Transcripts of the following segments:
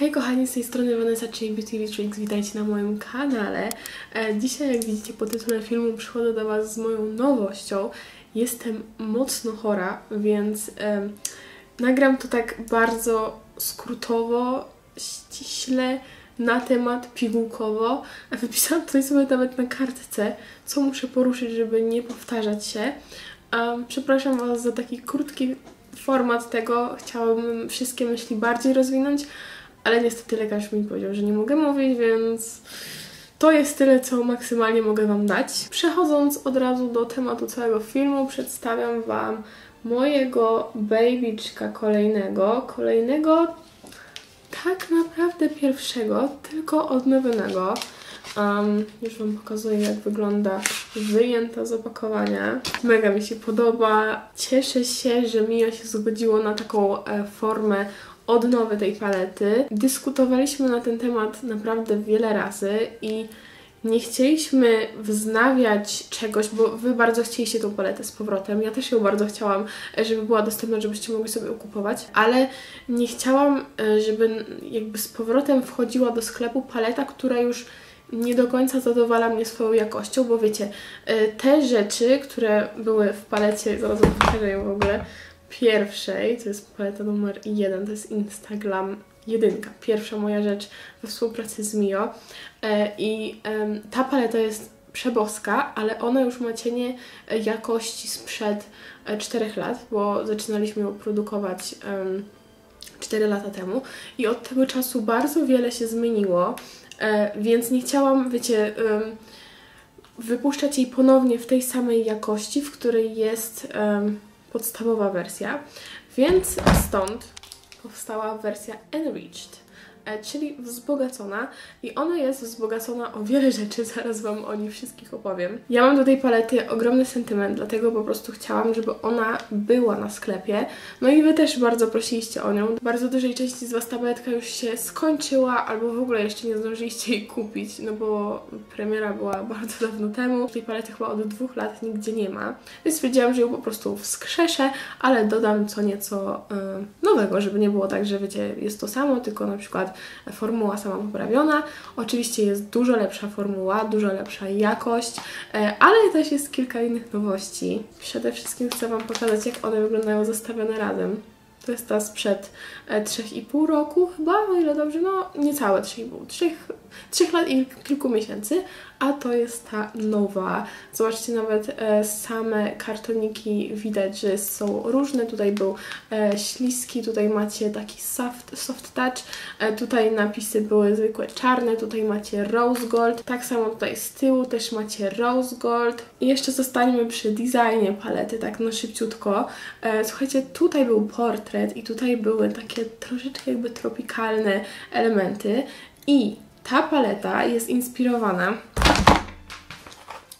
Hej kochani, z tej strony Vanessa, czyli Beauty Tricks, witajcie na moim kanale. E, dzisiaj, jak widzicie po tytule filmu, przychodzę do Was z moją nowością. Jestem mocno chora, więc e, nagram to tak bardzo skrótowo, ściśle, na temat pigułkowo. Wypisałam tutaj sobie nawet na kartce, co muszę poruszyć, żeby nie powtarzać się. Przepraszam Was za taki krótki format tego. Chciałabym wszystkie myśli bardziej rozwinąć, ale niestety lekarz mi powiedział, że nie mogę mówić, więc to jest tyle, co maksymalnie mogę Wam dać. Przechodząc od razu do tematu całego filmu, przedstawiam Wam mojego babyczka kolejnego, kolejnego tak naprawdę pierwszego, tylko odnowionego. Um, już Wam pokazuję, jak wygląda wyjęta z opakowania. Mega mi się podoba. Cieszę się, że Mia się zgodziło na taką e, formę odnowy tej palety. Dyskutowaliśmy na ten temat naprawdę wiele razy i nie chcieliśmy wznawiać czegoś, bo Wy bardzo chcieliście tą paletę z powrotem. Ja też ją bardzo chciałam, żeby była dostępna, żebyście mogli sobie ukupować, ale nie chciałam, żeby jakby z powrotem wchodziła do sklepu paleta, która już nie do końca zadowala mnie swoją jakością, bo wiecie, te rzeczy, które były w palecie, zaraz pokażę ją w ogóle, pierwszej, to jest paleta numer jeden, to jest Instagram jedynka, pierwsza moja rzecz we współpracy z Mio. E, i ta paleta jest przeboska, ale ona już ma cienie jakości sprzed 4 e, lat, bo zaczynaliśmy ją produkować 4 lata temu. I od tego czasu bardzo wiele się zmieniło, e, więc nie chciałam, wiecie, wypuszczać jej ponownie w tej samej jakości, w której jest podstawowa wersja, więc stąd powstała wersja Enriched. E, czyli wzbogacona i ona jest wzbogacona o wiele rzeczy, zaraz Wam o nich wszystkich opowiem. Ja mam do tej palety ogromny sentyment, dlatego po prostu chciałam, żeby ona była na sklepie. No i Wy też bardzo prosiliście o nią. Bardzo dużej części z Was ta paletka już się skończyła, albo w ogóle jeszcze nie zdążyliście jej kupić, no bo premiera była bardzo dawno temu. Tej palety chyba od dwóch lat nigdzie nie ma, więc stwierdziłam, że ją po prostu wskrzeszę, ale dodam co nieco yy, nowego, żeby nie było tak, że wiecie, jest to samo, tylko na przykład formuła sama poprawiona. Oczywiście jest dużo lepsza formuła, dużo lepsza jakość, e, ale też jest kilka innych nowości. Przede wszystkim chcę Wam pokazać, jak one wyglądają zestawione razem. To jest ta sprzed 3,5 e, roku chyba, o ile dobrze, no niecałe 3,5, 3, 3 lat i kilku miesięcy, a to jest ta nowa. Zobaczcie, nawet e, same kartoniki widać, że są różne. Tutaj był e, śliski, tutaj macie taki soft, soft touch, e, tutaj napisy były zwykłe czarne, tutaj macie rose gold, tak samo tutaj z tyłu też macie rose gold. I jeszcze zostaniemy przy designie palety, tak no szybciutko. Słuchajcie, tutaj był portret i tutaj były takie troszeczkę jakby tropikalne elementy i ta paleta jest inspirowana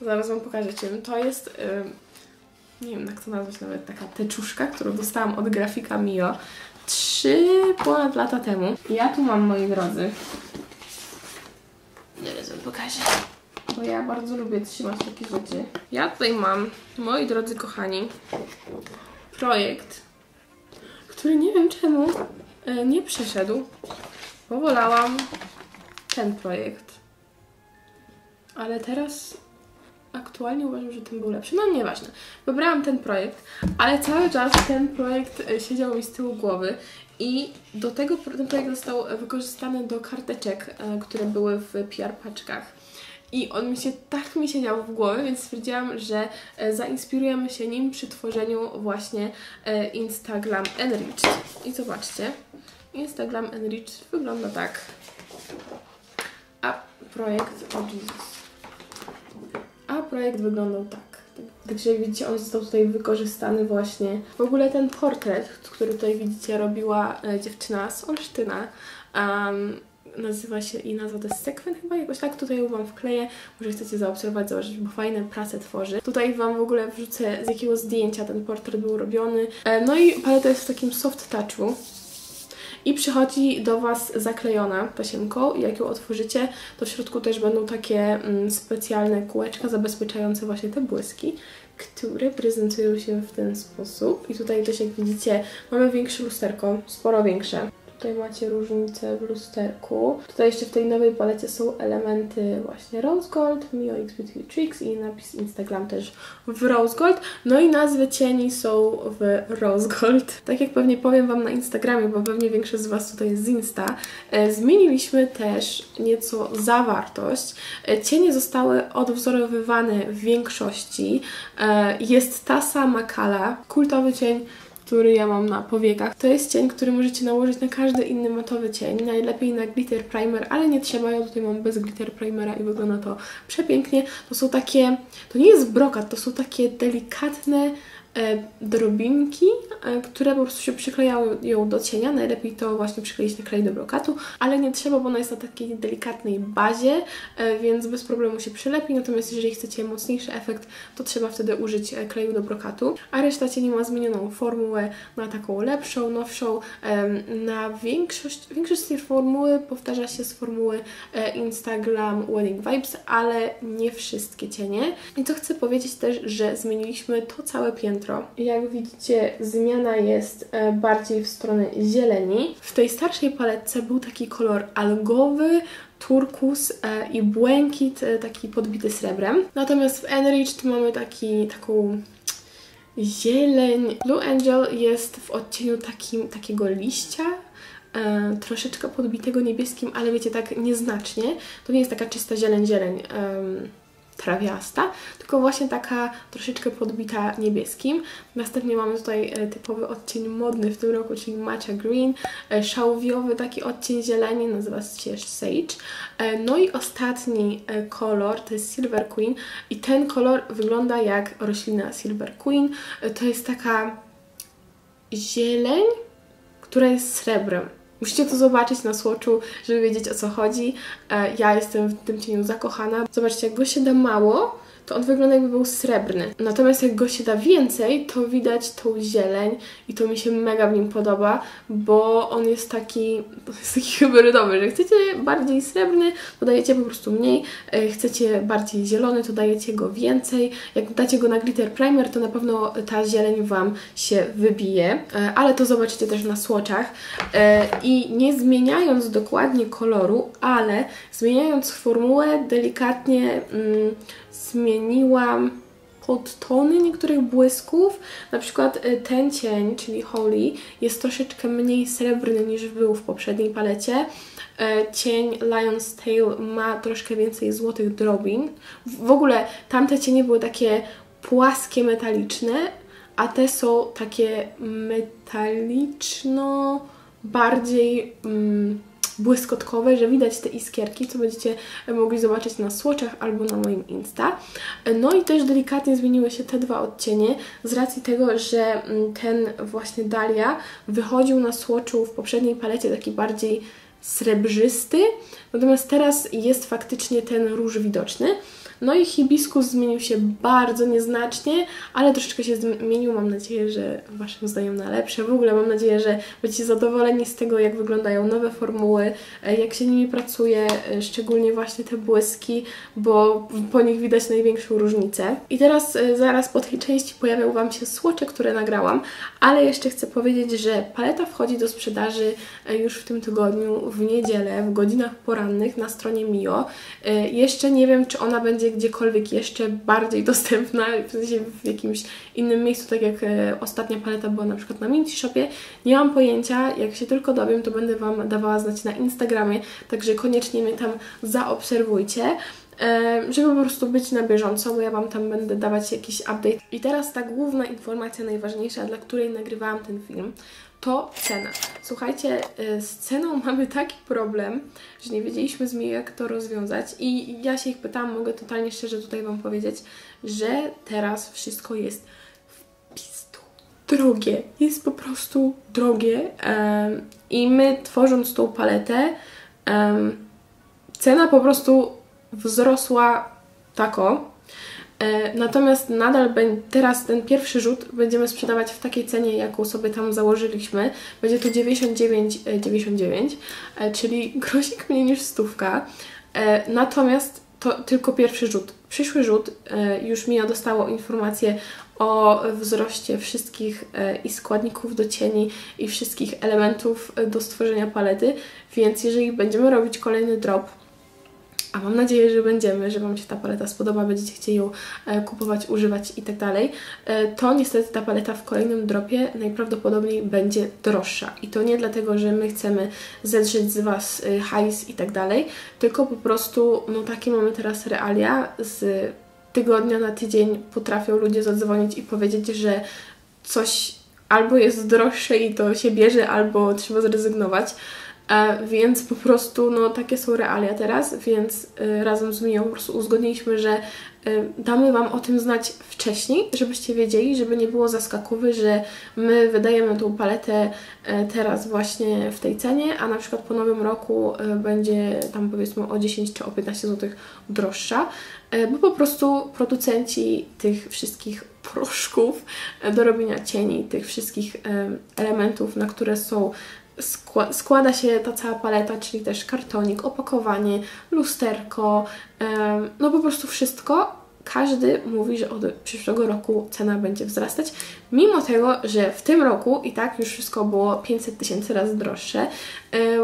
Zaraz Wam pokażę czym. To jest, yy, nie wiem jak to nazwać nawet, taka teczuszka, którą dostałam od grafika Mio trzy ponad lata temu. Ja tu mam, moi drodzy, zaraz Wam pokażę, bo ja bardzo lubię trzymać takie rzeczy. Ja tutaj mam, moi drodzy kochani, projekt, który nie wiem czemu yy, nie przeszedł. Powolałam ten projekt. Ale teraz aktualnie uważam, że ten był lepszy. No nieważne. Wybrałam ten projekt, ale cały czas ten projekt e, siedział mi z tyłu głowy i do tego ten projekt został wykorzystany do karteczek, e, które były w PR paczkach. I on mi się tak mi siedział w głowie, więc stwierdziłam, że e, zainspirujemy się nim przy tworzeniu właśnie Instagram Enriched. I zobaczcie, Instagram Enriched wygląda tak. A projekt, o Jesus, a projekt wyglądał tak. Także jak widzicie, on został tutaj wykorzystany właśnie. W ogóle ten portret, który tutaj widzicie, robiła e, dziewczyna z Olsztyna. Um, nazywa się i nazwa to jest Sekwen chyba, jakoś tak tutaj Wam wkleję, może chcecie zaobserwować, zobaczyć, bo fajne prace tworzy. Tutaj Wam w ogóle wrzucę z jakiego zdjęcia ten portret był robiony. E, no i paleta jest w takim soft touchu, i przychodzi do Was zaklejona tasiemką i jak ją otworzycie, to w środku też będą takie mm, specjalne kółeczka zabezpieczające właśnie te błyski, które prezentują się w ten sposób. I tutaj też jak widzicie mamy większe lusterko, sporo większe. Tutaj macie różnicę w lusterku. Tutaj jeszcze w tej nowej palecie są elementy właśnie Rose Gold, Mio X Beauty Tricks i napis Instagram też w Rose Gold. No i nazwy cieni są w Rose Gold. Tak jak pewnie powiem Wam na Instagramie, bo pewnie większość z Was tutaj jest z Insta, e, zmieniliśmy też nieco zawartość. E, cienie zostały odwzorowywane w większości. E, jest ta sama kala, kultowy cień który ja mam na powiekach. To jest cień, który możecie nałożyć na każdy inny matowy cień, najlepiej na glitter primer, ale nie trzeba, ja tutaj mam bez glitter primera i wygląda to przepięknie. To są takie, to nie jest brokat, to są takie delikatne drobinki, e, które po prostu się przyklejają do cienia. Najlepiej to właśnie przykleić na klej do brokatu, ale nie trzeba, bo ona jest na takiej delikatnej bazie, e, więc bez problemu się przylepi. Natomiast jeżeli chcecie mocniejszy efekt, to trzeba wtedy użyć kleju do brokatu. A reszta cieni ma zmienioną formułę na taką lepszą, nowszą. Na większość, większość tej formuły powtarza się z formuły Instagram Wedding Vibes, ale nie wszystkie cienie. I to chcę powiedzieć też, że zmieniliśmy to całe piętro jak widzicie, zmiana jest e, bardziej w stronę zieleni. W tej starszej paletce był taki kolor algowy, turkus e, i błękit, e, taki podbity srebrem. Natomiast w Enriched mamy taki, taką zieleń. Blue Angel jest w odcieniu takim, takiego liścia, e, troszeczkę podbitego niebieskim, ale wiecie, tak nieznacznie. To nie jest taka czysta zieleń-zieleń. E, trawiasta, tylko właśnie taka troszeczkę podbita niebieskim. Następnie mamy tutaj e, typowy odcień modny w tym roku, czyli matcha green, e, szałwiowy taki odcień zieleni, nazywa się sage. E, no i ostatni kolor to jest Silver Queen i ten kolor wygląda jak roślina Silver Queen. To jest taka zieleń, która jest srebrem. Musicie to zobaczyć na słoczu, żeby wiedzieć o co chodzi. E, ja jestem w tym cieniu zakochana. Zobaczcie, jak go się da mało, to on wygląda jakby był srebrny. Natomiast jak go się da więcej, to widać tą zieleń i to mi się mega w nim podoba, bo on jest taki, jest taki hybrydowy, że chcecie bardziej srebrny, to dajecie po prostu mniej, e, chcecie bardziej zielony, to dajecie go więcej. Jak dacie go na glitter primer, to na pewno ta zieleń Wam się wybije, e, ale to zobaczycie też na słoczach. E, I nie zmieniając dokładnie koloru, ale zmieniając formułę, delikatnie mm, zmieniłam podtony niektórych błysków. Na przykład y, ten cień, czyli Holy, jest troszeczkę mniej srebrny niż był w poprzedniej palecie. Y, cień Lion's Tail ma troszkę więcej złotych drobin. W ogóle tamte cienie były takie płaskie, metaliczne, a te są takie metaliczno bardziej... Mm, błyskotkowe, że widać te iskierki, co będziecie mogli zobaczyć na słoczach albo na moim Insta. No i też delikatnie zmieniły się te dwa odcienie z racji tego, że mm, ten właśnie Dalia wychodził na słoczu w poprzedniej palecie taki bardziej srebrzysty, natomiast teraz jest faktycznie ten róż widoczny. No i hibiskus zmienił się bardzo nieznacznie, ale troszeczkę się zmienił. Mam nadzieję, że Waszym zdaniem na lepsze. W ogóle mam nadzieję, że będziecie zadowoleni z tego, jak wyglądają nowe formuły, e, jak się nimi pracuje, e, szczególnie właśnie te błyski, bo po nich widać największą różnicę. I teraz e, zaraz po tej części pojawią Wam się słocze, które nagrałam, ale jeszcze chcę powiedzieć, że paleta wchodzi do sprzedaży już w tym tygodniu, w niedzielę, w godzinach porannych na stronie Mio. Jeszcze nie wiem, czy ona będzie gdziekolwiek jeszcze bardziej dostępna, w sensie w jakimś innym miejscu, tak jak e, ostatnia paleta była na przykład na Minty Shopie. Nie mam pojęcia, jak się tylko dowiem, to będę Wam dawała znać na Instagramie, także koniecznie mnie tam zaobserwujcie żeby po prostu być na bieżąco, bo ja Wam tam będę dawać jakiś update. I teraz ta główna informacja, najważniejsza, dla której nagrywałam ten film, to cena. Słuchajcie, y, z ceną mamy taki problem, że nie wiedzieliśmy z Miją jak to rozwiązać i ja się ich pytałam, mogę totalnie szczerze tutaj Wam powiedzieć, że teraz wszystko jest w pistu. Drogie. Jest po prostu drogie i my tworząc tą paletę cena po prostu wzrosła tako, E, natomiast nadal teraz ten pierwszy rzut będziemy sprzedawać w takiej cenie, jaką sobie tam założyliśmy. Będzie to 99,99, 99, e, czyli grosik mniej niż stówka. E, natomiast to tylko pierwszy rzut. Przyszły rzut już Mia dostało informację o wzroście wszystkich i składników do cieni i wszystkich elementów do stworzenia palety, więc jeżeli będziemy robić kolejny drop, a mam nadzieję, że będziemy, że Wam się ta paleta spodoba, będziecie chcieli ją e, kupować, używać i tak dalej, e, to niestety ta paleta w kolejnym dropie najprawdopodobniej będzie droższa. I to nie dlatego, że my chcemy zedrzeć z Was e, hajs i tak dalej, tylko po prostu, no takie mamy teraz realia, z tygodnia na tydzień potrafią ludzie zadzwonić i powiedzieć, że coś albo jest droższe i to się bierze, albo trzeba zrezygnować. E, więc po prostu, no takie są realia teraz, więc e, razem z Miją po prostu uzgodniliśmy, że e, damy Wam o tym znać wcześniej, żebyście wiedzieli, żeby nie było zaskakowy, że my wydajemy tą paletę teraz właśnie w tej cenie, a na przykład po nowym roku będzie tam powiedzmy o 10 czy o 15 zł droższa, bo po prostu producenci tych wszystkich proszków do robienia cieni, tych wszystkich elementów, na które są składa się ta cała paleta, czyli też kartonik, opakowanie, lusterko, no po prostu wszystko. Każdy mówi, że od przyszłego roku cena będzie wzrastać, mimo tego, że w tym roku i tak już wszystko było 500 tysięcy razy droższe.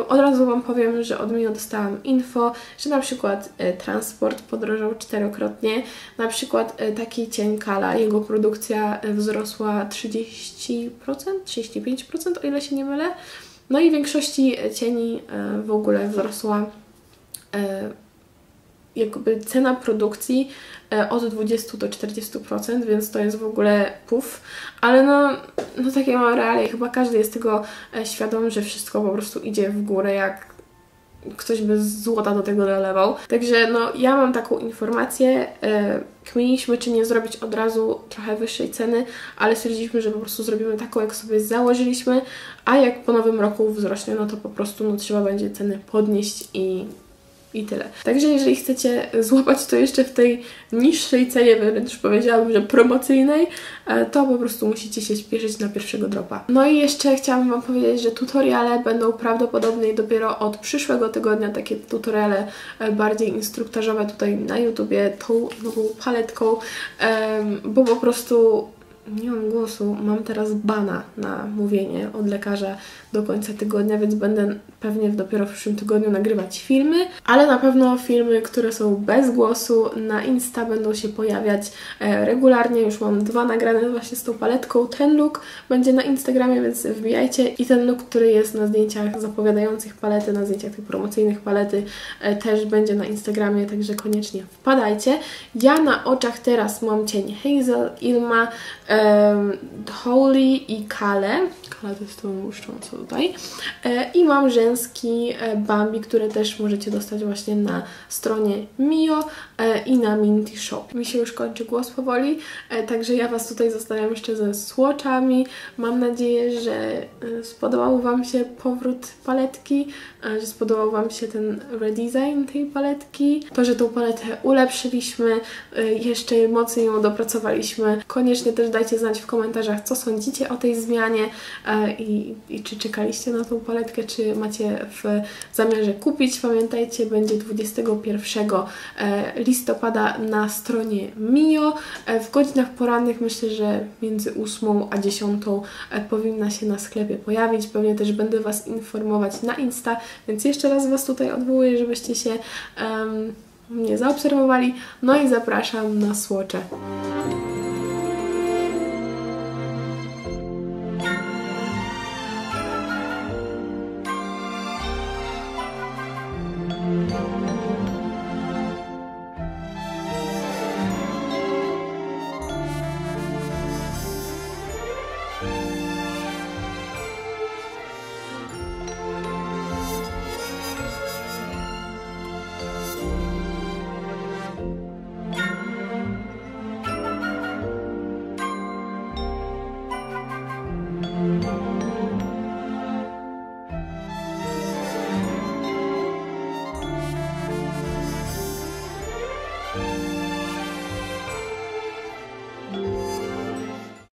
Od razu Wam powiem, że od mnie dostałam info, że na przykład e, transport podrożał czterokrotnie, na przykład e, taki cień Kala, jego produkcja e, wzrosła 30%, 35%, o ile się nie mylę. No i w większości cieni e, w ogóle wzrosła e, jakby cena produkcji e, od 20 do 40%, więc to jest w ogóle puf, ale no, no takie małe realia chyba każdy jest tego świadom, że wszystko po prostu idzie w górę jak ktoś by złota do tego dolewał. Także no, ja mam taką informację. E, kminiliśmy, czy nie zrobić od razu trochę wyższej ceny, ale stwierdziliśmy, że po prostu zrobimy taką, jak sobie założyliśmy, a jak po nowym roku wzrośnie, no to po prostu no, trzeba będzie ceny podnieść i i tyle. Także jeżeli chcecie złapać to jeszcze w tej niższej cenie, wręcz powiedziałabym, że promocyjnej, e, to po prostu musicie się śpieszyć na pierwszego dropa. No i jeszcze chciałabym Wam powiedzieć, że tutoriale będą prawdopodobnie dopiero od przyszłego tygodnia, takie tutoriale e, bardziej instruktażowe tutaj na YouTubie, tą nową paletką, bo po prostu nie mam głosu, mam teraz bana na mówienie od lekarza do końca tygodnia, więc będę pewnie dopiero w przyszłym tygodniu nagrywać filmy, ale na pewno filmy, które są bez głosu na Insta będą się pojawiać e, regularnie. Już mam dwa nagrane właśnie z tą paletką. Ten look będzie na Instagramie, więc wbijajcie i ten look, który jest na zdjęciach zapowiadających palety, na zdjęciach tych promocyjnych palety e, też będzie na Instagramie, także koniecznie wpadajcie. Ja na oczach teraz mam cień Hazel, Ilma, um, Holy i Kale. Kale to jest tą błyszczącą tutaj. E, I mam rzęski e, Bambi, które też możecie dostać właśnie na stronie Mio e, i na Minty Shop. Mi się już kończy głos powoli, także ja Was tutaj zostawiam jeszcze ze słoczami. Mam nadzieję, że spodobał Wam się powrót paletki, że spodobał Wam się ten redesign tej paletki, to, że tą paletę ulepszyliśmy, jeszcze mocniej ją dopracowaliśmy. Koniecznie też dajcie znać w komentarzach, co sądzicie o tej zmianie i, i czy czekaliście na tą paletkę, czy macie w zamiarze kupić. Pamiętajcie, będzie 21 e, listopada na stronie Mio. E, w godzinach porannych myślę, że między 8 a 10 e, powinna się na sklepie pojawić. Pewnie też będę Was informować na Insta, więc jeszcze raz Was tutaj odwołuję, żebyście się um, mnie zaobserwowali. No i zapraszam na słocze.